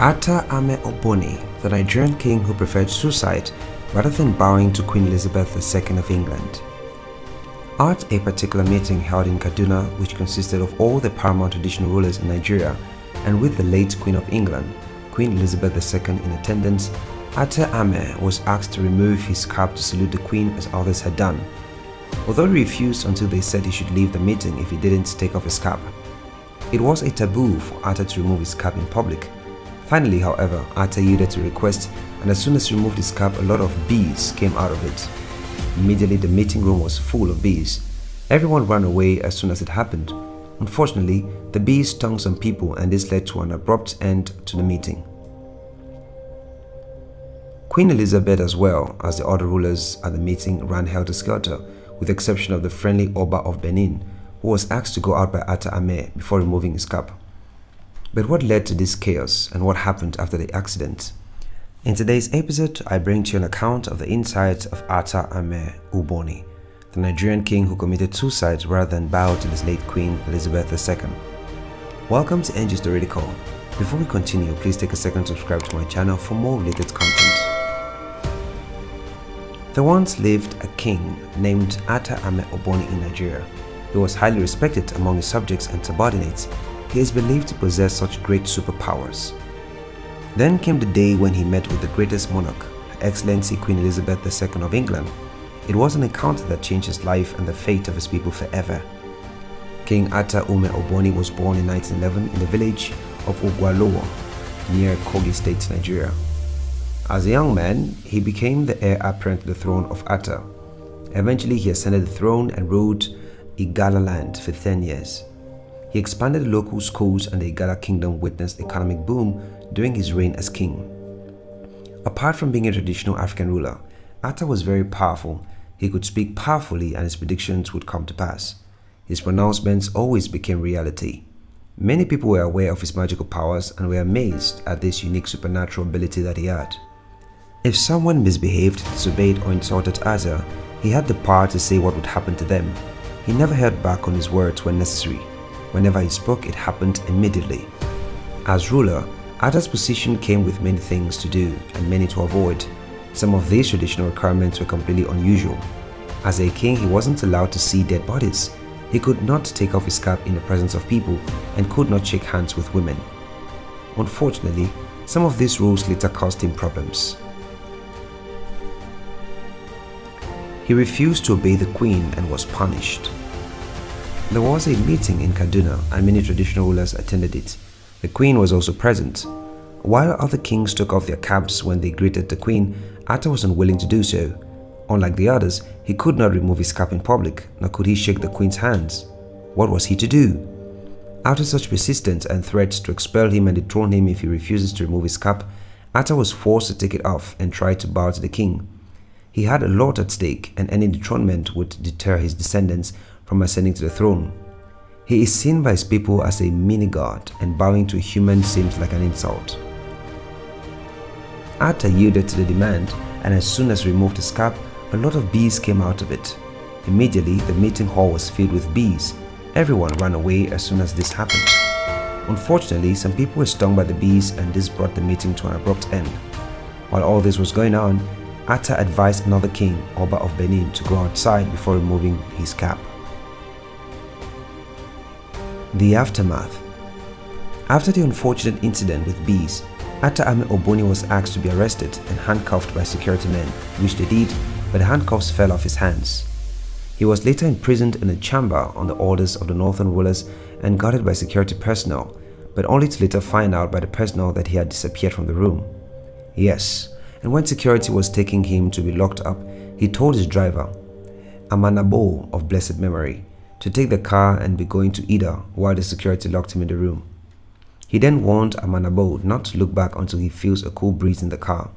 Atta Ame Oboni, the Nigerian king who preferred suicide rather than bowing to Queen Elizabeth II of England. At a particular meeting held in Kaduna which consisted of all the paramount traditional rulers in Nigeria and with the late Queen of England, Queen Elizabeth II in attendance, Atta Ame was asked to remove his cap to salute the Queen as others had done. Although he refused until they said he should leave the meeting if he didn't take off his cap. It was a taboo for Atta to remove his cap in public Finally, however, Atta yielded to request and as soon as he removed his cap, a lot of bees came out of it. Immediately, the meeting room was full of bees. Everyone ran away as soon as it happened. Unfortunately, the bees stung some people and this led to an abrupt end to the meeting. Queen Elizabeth as well as the other rulers at the meeting ran helter-skelter with the exception of the friendly Oba of Benin who was asked to go out by Atta Ame before removing his cap. But what led to this chaos and what happened after the accident? In today's episode, I bring to you an account of the insides of Ata Ame Oboni, the Nigerian king who committed suicide rather than bow to his late queen Elizabeth II. Welcome to NG Historical. Before we continue, please take a second to subscribe to my channel for more related content. There once lived a king named Ata Ame Oboni in Nigeria. He was highly respected among his subjects and subordinates he is believed to possess such great superpowers. Then came the day when he met with the greatest monarch, Her Excellency Queen Elizabeth II of England. It was an encounter that changed his life and the fate of his people forever. King Atta Ame Oboni was born in 1911 in the village of Ugwalowo, near Kogi State, Nigeria. As a young man, he became the heir apparent to the throne of Atta. Eventually, he ascended the throne and ruled Igala land for 10 years. He expanded local schools and the Igala kingdom witnessed economic boom during his reign as king. Apart from being a traditional African ruler, Atta was very powerful. He could speak powerfully and his predictions would come to pass. His pronouncements always became reality. Many people were aware of his magical powers and were amazed at this unique supernatural ability that he had. If someone misbehaved, disobeyed or insulted Atta, he had the power to say what would happen to them. He never held back on his words when necessary. Whenever he spoke, it happened immediately. As ruler, Atta's position came with many things to do and many to avoid. Some of these traditional requirements were completely unusual. As a king, he wasn't allowed to see dead bodies. He could not take off his cap in the presence of people and could not shake hands with women. Unfortunately, some of these rules later caused him problems. He refused to obey the queen and was punished. There was a meeting in Kaduna and many traditional rulers attended it. The queen was also present. While other kings took off their caps when they greeted the queen, Atta was unwilling to do so. Unlike the others, he could not remove his cap in public, nor could he shake the queen's hands. What was he to do? After such persistence and threats to expel him and dethrone him if he refuses to remove his cap, Atta was forced to take it off and try to bow to the king. He had a lot at stake and any dethronement would deter his descendants from ascending to the throne. He is seen by his people as a mini-god and bowing to a human seems like an insult. Atta yielded to the demand and as soon as he removed his cap, a lot of bees came out of it. Immediately, the meeting hall was filled with bees. Everyone ran away as soon as this happened. Unfortunately, some people were stung by the bees and this brought the meeting to an abrupt end. While all this was going on, Atta advised another king, Oba of Benin, to go outside before removing his cap. The aftermath. After the unfortunate incident with bees, Atta Ame Oboni was asked to be arrested and handcuffed by security men, which they did, but the handcuffs fell off his hands. He was later imprisoned in a chamber on the orders of the northern rulers and guarded by security personnel, but only to later find out by the personnel that he had disappeared from the room. Yes, and when security was taking him to be locked up, he told his driver, Amanabo of blessed memory, to take the car and be going to Ida while the security locked him in the room. He then warned Amanabo not to look back until he feels a cool breeze in the car.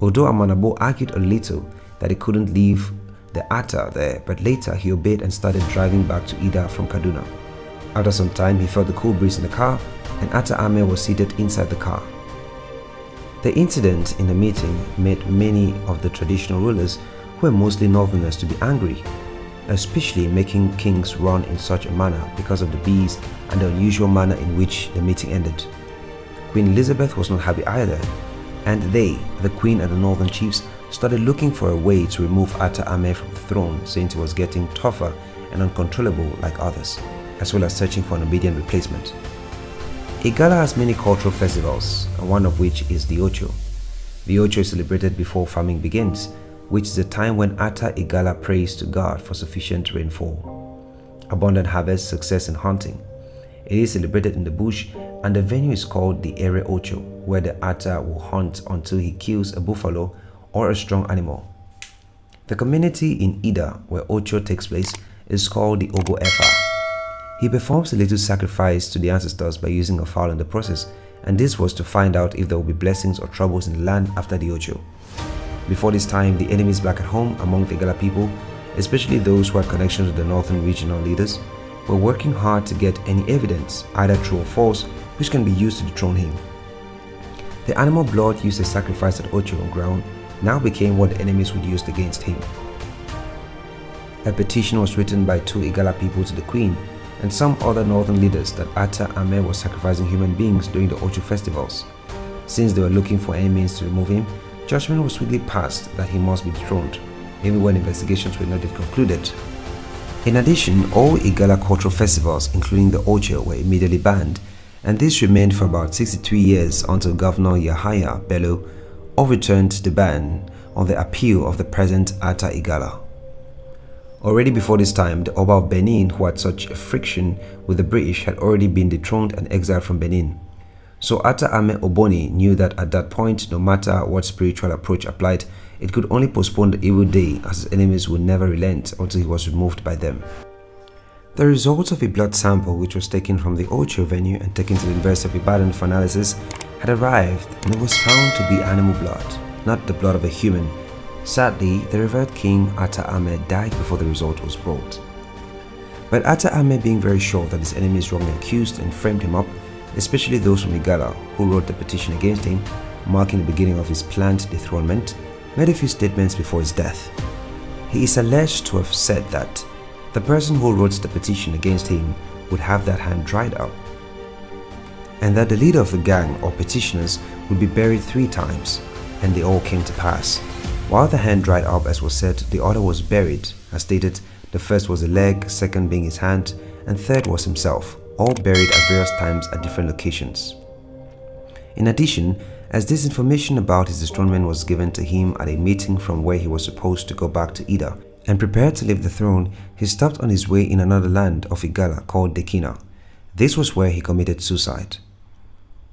Although Amanabo argued a little that he couldn't leave the Atta there, but later he obeyed and started driving back to Ida from Kaduna. After some time, he felt the cool breeze in the car and Atta Ame was seated inside the car. The incident in the meeting made many of the traditional rulers, who were mostly northerners, to be angry especially making kings run in such a manner because of the bees and the unusual manner in which the meeting ended. Queen Elizabeth was not happy either, and they, the Queen and the Northern chiefs, started looking for a way to remove Atta Ame from the throne since he was getting tougher and uncontrollable like others, as well as searching for an obedient replacement. Igala has many cultural festivals, one of which is the Ocho. The Ocho is celebrated before farming begins, which is a time when Atta Igala prays to God for sufficient rainfall, abundant harvest, success in hunting. It is celebrated in the bush, and the venue is called the Ere Ocho, where the Atta will hunt until he kills a buffalo or a strong animal. The community in Ida, where Ocho takes place, is called the Ogo Efa. He performs a little sacrifice to the ancestors by using a fowl in the process, and this was to find out if there will be blessings or troubles in the land after the Ocho. Before this time, the enemies back at home among the Igala people, especially those who had connections with the northern regional leaders, were working hard to get any evidence, either true or false, which can be used to dethrone him. The animal blood used as sacrifice at Ocho ground now became what the enemies would use against him. A petition was written by two Igala people to the queen and some other northern leaders that Atta Ame was sacrificing human beings during the Ocho festivals. Since they were looking for any means to remove him, judgment was swiftly passed that he must be dethroned, even when investigations were not yet concluded. In addition, all Igala cultural festivals, including the Ocho, were immediately banned, and this remained for about 63 years until Governor Yahaya Bello overturned the ban on the appeal of the present Ata Igala. Already before this time, the Oba of Benin, who had such a friction with the British, had already been dethroned and exiled from Benin. So Atta Ame Oboni knew that at that point, no matter what spiritual approach applied, it could only postpone the evil day as his enemies would never relent until he was removed by them. The results of a blood sample which was taken from the Ocho venue and taken to the University of Ibadan for analysis had arrived and it was found to be animal blood, not the blood of a human. Sadly, the revered king Atta Ame died before the result was brought. But Atta Ame being very sure that his enemies wrongly accused and framed him up, especially those from Igala who wrote the petition against him, marking the beginning of his planned dethronement, made a few statements before his death. He is alleged to have said that the person who wrote the petition against him would have that hand dried up and that the leader of the gang or petitioners would be buried three times, and they all came to pass. While the hand dried up as was said, the other was buried, as stated, the first was a leg, second being his hand, and third was himself, all buried at various times at different locations. In addition, as this information about his dethronement was given to him at a meeting from where he was supposed to go back to Ida and prepared to leave the throne, he stopped on his way in another land of Igala called Dekina. This was where he committed suicide.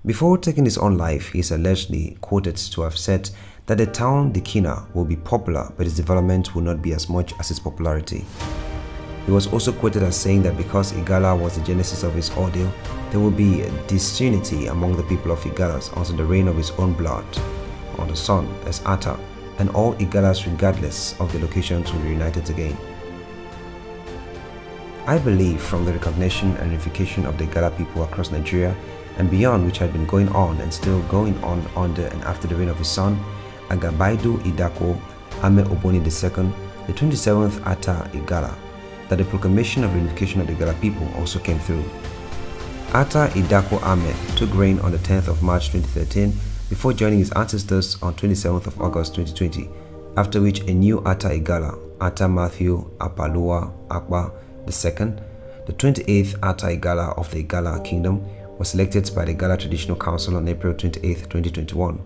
Before taking his own life, he is allegedly quoted to have said that the town Dekina will be popular but its development will not be as much as its popularity. He was also quoted as saying that because Igala was the genesis of his ordeal, there would be disunity among the people of Igalas until the reign of his own blood, on the son as Atta, and all Igalas regardless of the location will be united again. I believe from the recognition and unification of the Igala people across Nigeria and beyond which had been going on and still going on under and after the reign of his son, Agabaidu Idako Ame Oboni II, the 27th Atta Igala, that the proclamation of unification of the Igala people also came through. Atta Idako Ame took reign on the 10th of March 2013 before joining his ancestors on 27th of August 2020, after which a new Atta Igala, Atta Matthew Opaluwa Akpa II, the 28th Atta Igala of the Igala Kingdom, was selected by the Igala Traditional Council on April 28, 2021,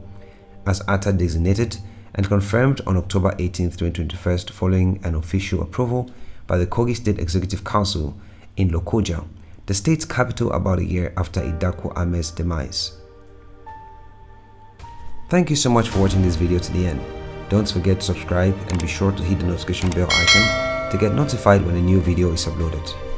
as ATA designated and confirmed on October 18, 2021 following an official approval by the Kogi State Executive Council in Lokoja, the state's capital about a year after Idako Ame's demise. Thank you so much for watching this video to the end. Don't forget to subscribe and be sure to hit the notification bell icon to get notified when a new video is uploaded.